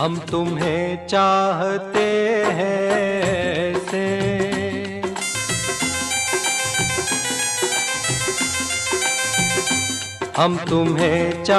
हम तुम्हें चाहते हैं से हम तुम्हें चाह